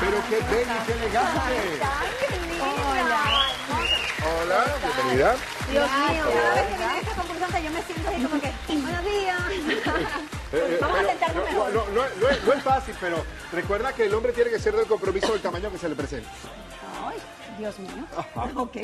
Pero qué bella y qué elegante. Linda. Hola, bienvenida. Dios mío, cada vez que viene esta concursante yo me siento así como que, buenos días. Eh, eh, Vamos a sentarnos no, mejor. no, no, no es, no es fácil, pero recuerda que el hombre tiene que ser del compromiso del tamaño que se le presente. Dios mío. Ok.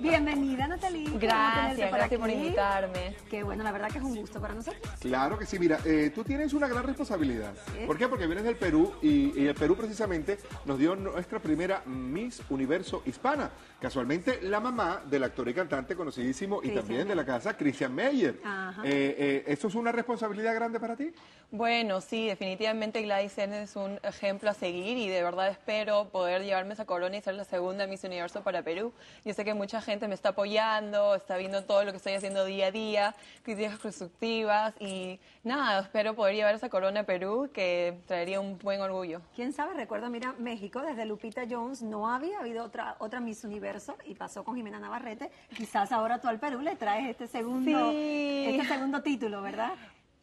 Bienvenida, Natalie. Gracias, gracias por invitarme. Qué bueno, la verdad que es un gusto para nosotros. Claro que sí, mira, eh, tú tienes una gran responsabilidad. ¿Sí? ¿Por qué? Porque vienes del Perú y, y el Perú precisamente nos dio nuestra primera Miss Universo Hispana. Casualmente la mamá del actor y cantante conocidísimo y Christian también de la casa, Christian Meyer. Eh, eh, ¿Esto es una responsabilidad grande para ti? Bueno, sí, definitivamente Gladys N es un ejemplo a seguir y de verdad espero poder llevarme esa corona y ser la segunda Miss Universo para Perú. Yo sé que mucha gente me está apoyando, está viendo todo lo que estoy haciendo día a día, críticas constructivas y nada, espero poder llevar esa corona a Perú que traería un buen orgullo. ¿Quién sabe? Recuerda, mira, México, desde Lupita Jones no había habido otra, otra Miss Universo y pasó con Jimena Navarrete. Quizás ahora tú al Perú le traes este segundo, Sí. este segundo título, ¿verdad?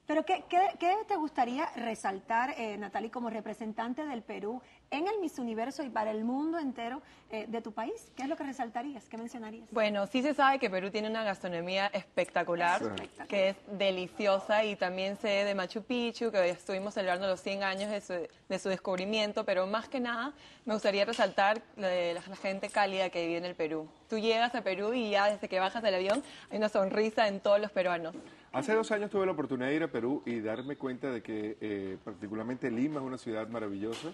Pero ¿qué, qué- qué te gustaría resaltar, eh, Natalie, como representante del Perú en el Miss Universo y para el mundo entero eh, de tu país? ¿Qué es lo que resaltarías? ¿Qué mencionarías? Bueno, sí se sabe que Perú tiene una gastronomía espectacular, Espectacular. que es deliciosa y también sé de Machu Picchu, que hoy estuvimos celebrando los 100 años de su, de su descubrimiento, pero más que nada me gustaría resaltar la, de la, la gente cálida que vive en el Perú. Tú llegas a Perú y ya desde que bajas del avión hay una sonrisa en todos los peruanos. Hace dos años tuve la oportunidad de ir a Perú y darme cuenta de que eh, particularmente Lima es una ciudad maravillosa,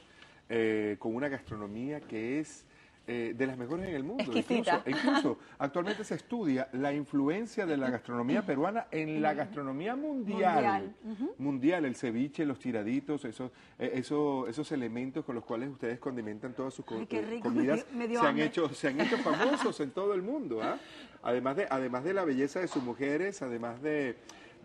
eh, con una gastronomía que es eh, de las mejores en el mundo. Incluso, incluso actualmente se estudia la influencia de la gastronomía peruana en la gastronomía mundial. Mundial, Mundial, el ceviche, los tiraditos, esos, eh, esos, esos elementos con los cuales ustedes condimentan todas sus Ay, eh, rico, comidas, me dio- me dio se han hecho se han hecho famosos en todo el mundo, ¿ah? Además de, además de la belleza de sus mujeres, además de,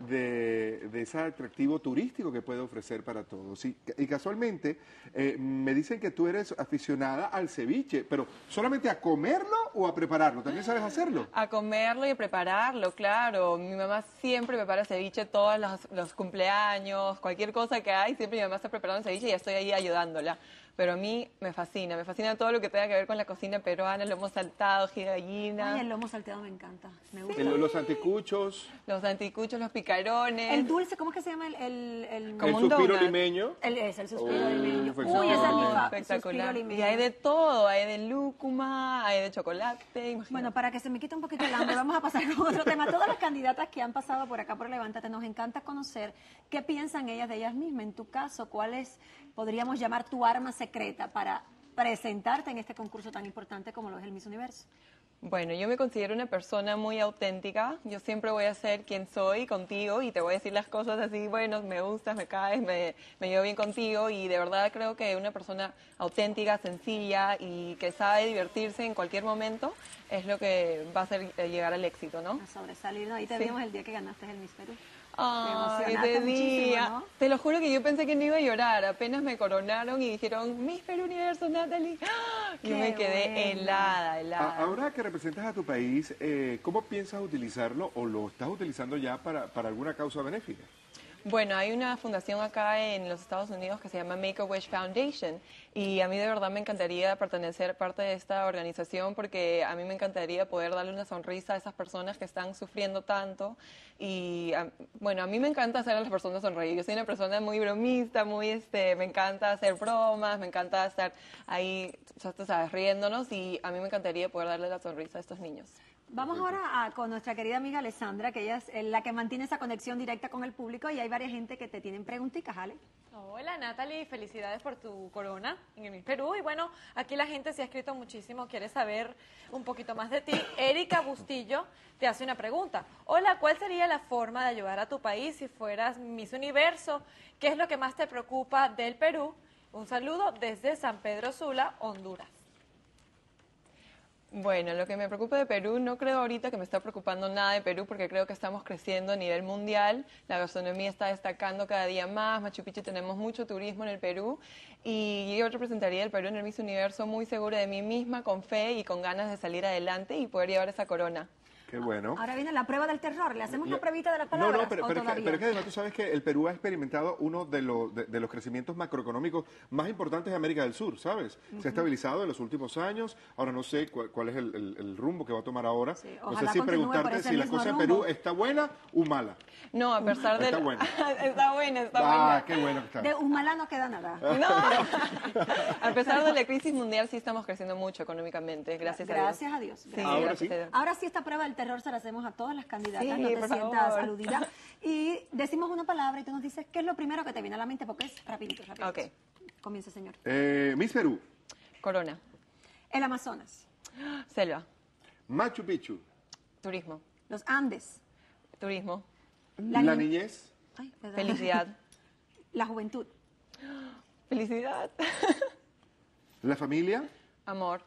de, de ese atractivo turístico que puede ofrecer para todos. Y, y casualmente eh, me dicen que tú eres aficionada al ceviche, pero ¿solamente a comerlo o a prepararlo? ¿También sabes hacerlo? A comerlo y a prepararlo, claro. Mi mamá siempre prepara ceviche todos los, los cumpleaños, cualquier cosa que hay, siempre mi mamá está preparando ceviche y ya estoy ahí ayudándola. Pero a mí me fascina, me fascina todo lo que tenga que ver con la cocina peruana, lo hemos saltado, ají de gallina, Ay, el lomo salteado me encanta. Me gusta. El- los anticuchos, los anticuchos, los picarones. El dulce, ¿cómo es que se llama? El, el, el- Como el un suspiro donut. limeño. el- es el suspiro Oh, limeño. Uy, esa es mi fa- espectacular. Y hay de todo, hay de lúcuma, hay de chocolate, imagínate. Bueno, para que se me quite un poquito el hambre, vamos a pasar con otro tema. Todas las candidatas que han pasado por acá por Levántate, nos encanta conocer qué piensan ellas de ellas mismas. En tu caso, ¿cuál es, podríamos llamar, tu arma secreta para presentarte en este concurso tan importante como lo es el Miss Universo? Bueno, yo me considero una persona muy auténtica. Yo siempre voy a ser quien soy contigo y te voy a decir las cosas así, bueno, me gustas, me caes, me, me llevo bien contigo y de verdad creo que una persona auténtica, sencilla y que sabe divertirse en cualquier momento es lo que va a hacer eh, llegar al éxito, ¿no? A sobresalir, ¿no? Ahí te Sí. vimos el día que ganaste el Miss Perú. Emocionaste ese día. ¿no? Te lo juro que yo pensé que no iba a llorar. Apenas me coronaron y dijeron, Miss Perú Universo, Natalie. ¡Ah! Yo me quedé bueno. helada, helada. Ahora que representas a tu país, eh, ¿cómo piensas utilizarlo o lo estás utilizando ya para, para alguna causa benéfica? Bueno, hay una fundación acá en los Estados Unidos que se llama Make-A-Wish Foundation y a mí de verdad me encantaría pertenecer parte de esta organización porque a mí me encantaría poder darle una sonrisa a esas personas que están sufriendo tanto y a- bueno, a mí me encanta hacer a las personas sonreír. Yo soy una persona muy bromista, muy este, me encanta hacer bromas, me encanta estar ahí, sabes, riéndonos y a mí me encantaría poder darle la sonrisa a estos niños. Vamos ahora a- con nuestra querida amiga Alessandra, que ella es eh, la que mantiene esa conexión directa con el público y hay varias gente que te tienen preguntitas, ¿Ale? Hola Natalie, felicidades por tu corona en el Perú. Y bueno, aquí la gente se ha escrito muchísimo, quiere saber un poquito más de ti. Erika Bustillo te hace una pregunta. Hola, ¿cuál sería la forma de ayudar a tu país si fueras Miss Universo? ¿Qué es lo que más te preocupa del Perú? Un saludo desde San Pedro Sula, Honduras. Bueno, lo que me preocupa de Perú, no creo ahorita que me está preocupando nada de Perú porque creo que estamos creciendo a nivel mundial, la gastronomía está destacando cada día más, Machu Picchu tenemos mucho turismo en el Perú. Y yo representaría el Perú en el Miss Universo muy segura de mí misma, con fe y con ganas de salir adelante y poder llevar esa corona. Qué bueno. Ahora viene la prueba del terror. ¿Le hacemos la Le- pruebita de las No, palabras? no, pero, o pero, es que, todavía? pero es que además tú sabes que el Perú ha experimentado uno de, los de, de los crecimientos macroeconómicos más importantes de América del Sur, ¿sabes? Se ha estabilizado en los últimos años. Ahora no sé cuál, cuál es el, el- el rumbo que va a tomar ahora. Sí, no sé si preguntarte si la cosa en. Perú está buena o mala. No, a pesar de... Está buena. está buena, está Ah, buena. qué bueno que está. De Humalá no queda nada. No. A pesar de la crisis mundial, sí estamos creciendo mucho económicamente, gracias, Gracias a a Dios. Dios. Sí, Ahora gracias sí. a Dios. Ahora sí, esta prueba del terror se la hacemos a todas las candidatas, Sí, no te sientas favor. aludida. Y decimos una palabra y tú nos dices qué es lo primero que te viene a la mente, porque es rapidito, rapidito. Ok. Comienza, señor. Eh, Miss Perú, Corona, El Amazonas, selva, Machu Picchu, turismo, los Andes, turismo, La la, ni- niñez, ay, felicidad, la juventud, felicidad, la familia, amor,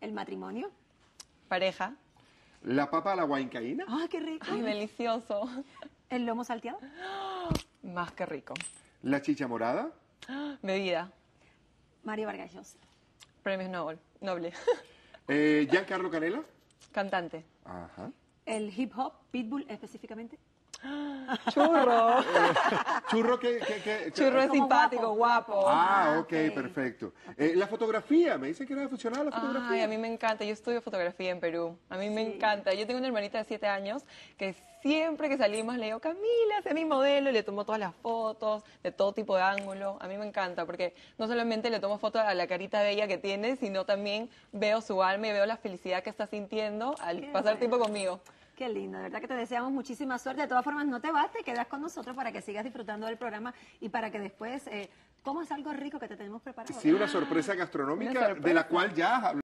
el matrimonio. pareja. La papa a la huancaína, ¡Ay, qué rico! Ay, delicioso. El lomo salteado, Más que rico. la chicha morada, Bebida, Mario Vargas Llosa. premios Nobel, Noble, eh, Giancarlo Canela, cantante, Ajá. El hip hop, Pitbull específicamente. churro, churro que... que- que- churro es simpático, guapo. Ah, Ah, ok, perfecto. Eh, la fotografía, me dice que era funcional la fotografía. Ay, a mí me encanta. Yo estudio fotografía en Perú. A mí me encanta. Yo tengo una hermanita de 7 años que siempre que salimos le digo, Camila, sé mi modelo, y le tomo todas las fotos de todo tipo de ángulo. A mí me encanta porque no solamente le tomo fotos a la carita bella que tiene, sino también veo su alma y veo la felicidad que está sintiendo al Qué pasar tiempo conmigo. Qué lindo, de verdad que te deseamos muchísima suerte. De todas formas, no te vas, te quedas con nosotros para que sigas disfrutando del programa y para que después eh, comas algo rico que te tenemos preparado. Sí, una sorpresa gastronómica Una de la cual ya